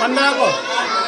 पंद्रह को।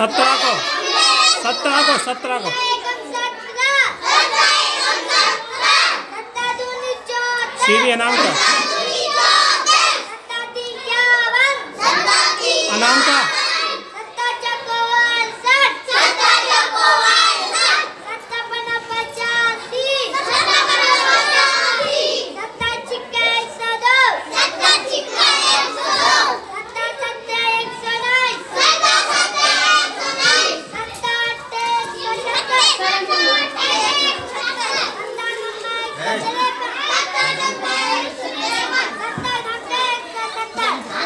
सत्रह को सत्रह को सत्रह को। सीधी अनाम का अनाम का